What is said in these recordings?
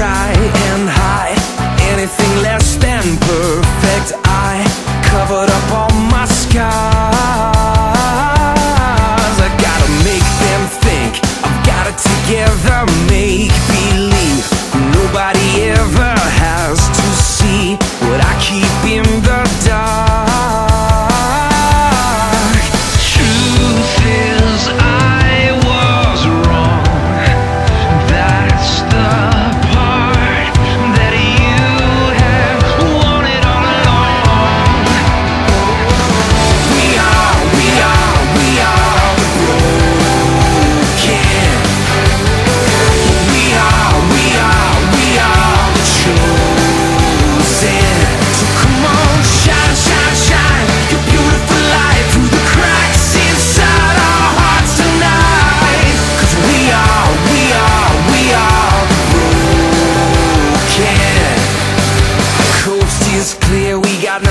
cry and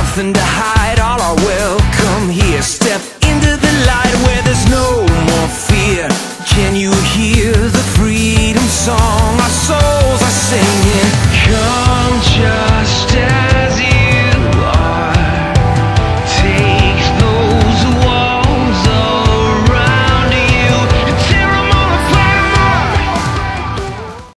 nothing to hide, all are welcome here. Step into the light where there's no more fear. Can you hear the freedom song? Our souls are singing. Come.